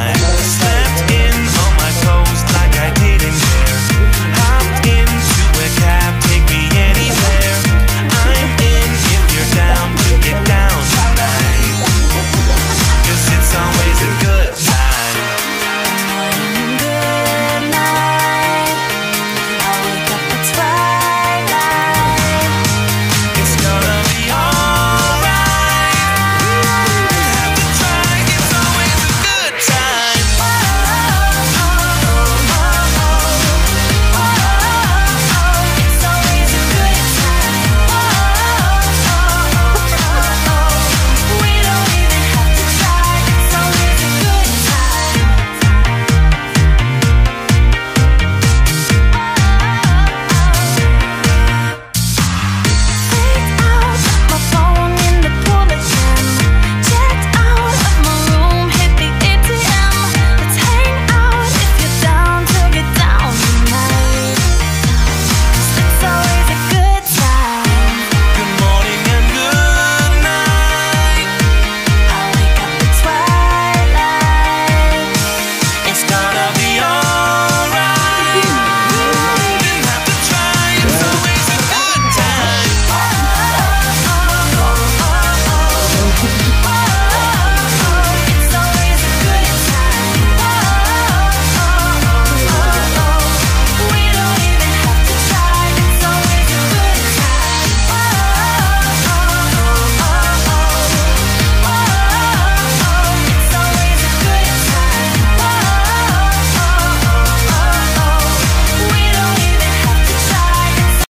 time slept in.